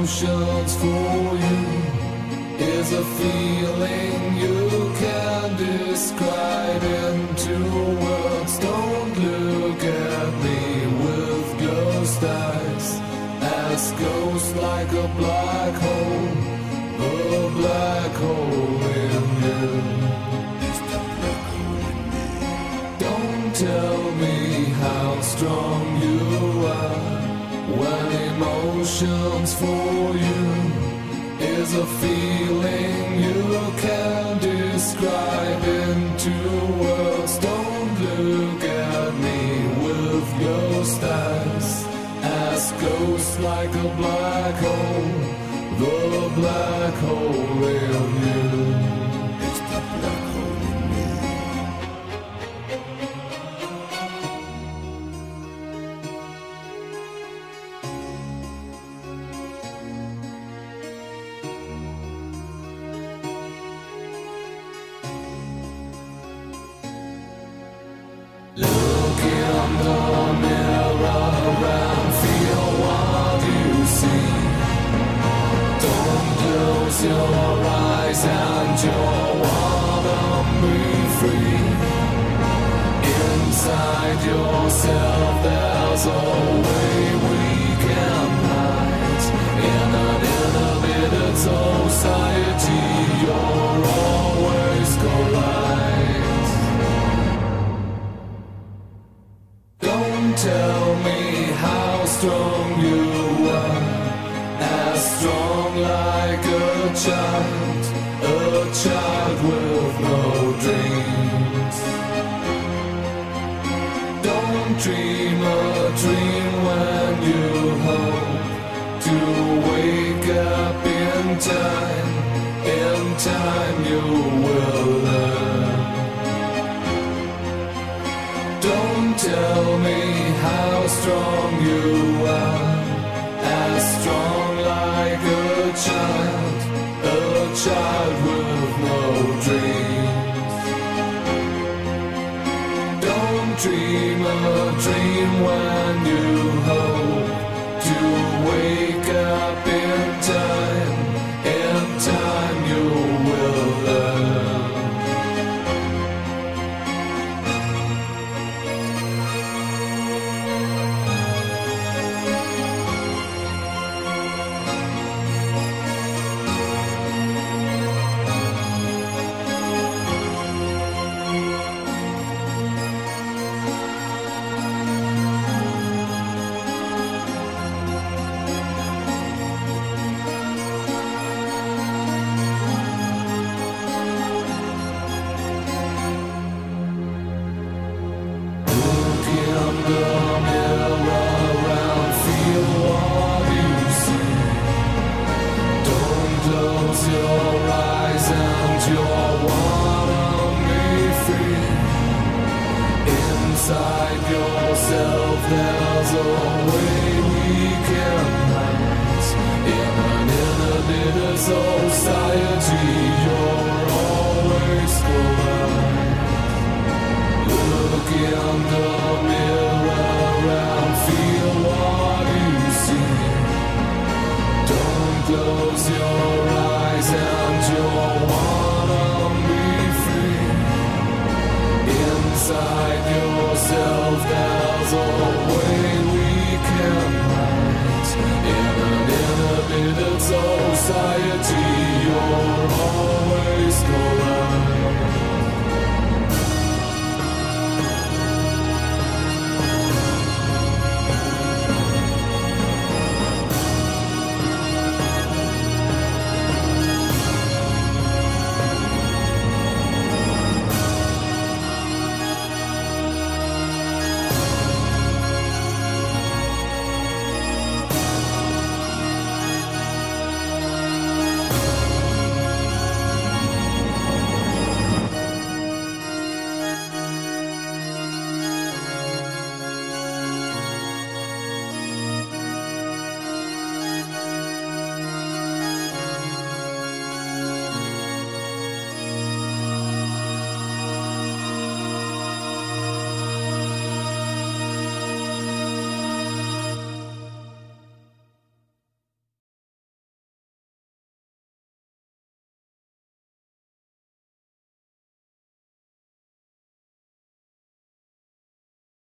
emotions for you is a feeling you can describe into words. Don't look at me with ghost eyes. Ask ghosts like a black hole, emotions for you is a feeling you can't describe into your eyes and you'll wanna be free. Inside yourself, there's a way we can hide. In an innovated society, you're always collide. Don't tell me how strong you child, a child with no dreams. Don't dream a dream when you hope to wake up in time. In time you will learn. Don't tell me how strong you child with no dreams. Don't dream a dream when you hope myself there's a way we can rise in an innovative society. You're always glowing. Look in the mirror and feel what you see. Don't close your eyes and you'll wanna be free inside yourself always